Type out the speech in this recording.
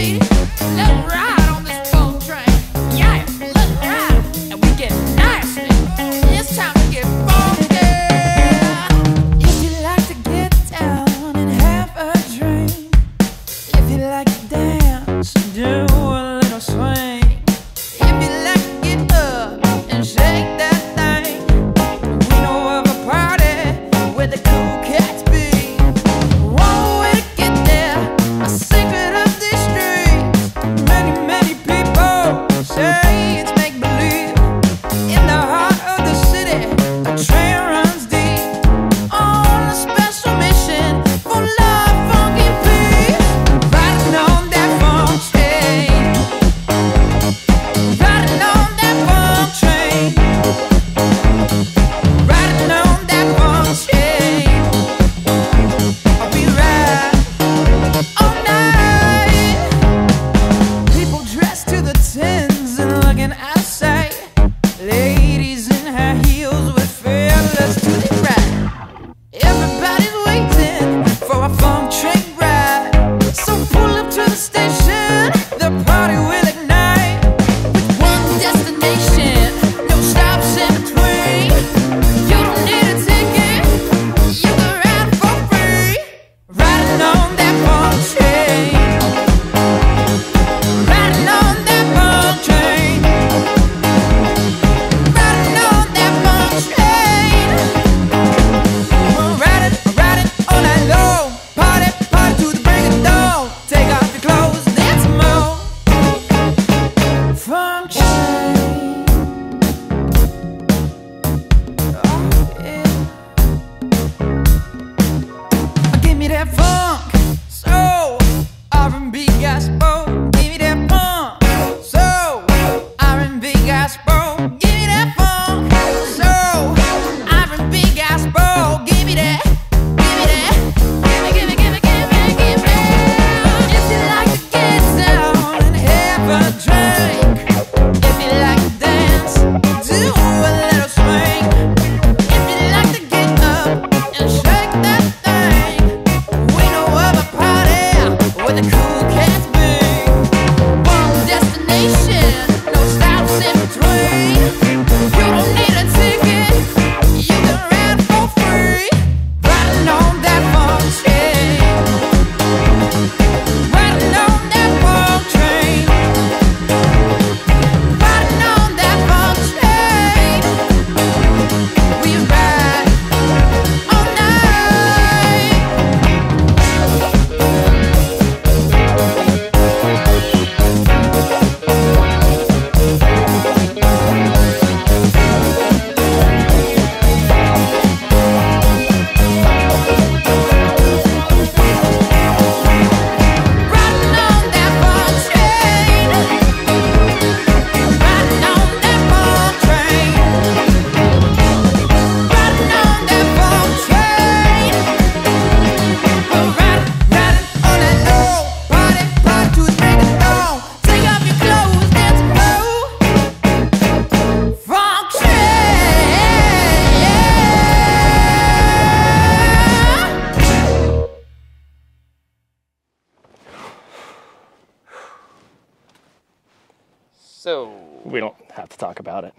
me. So we don't have to talk about it.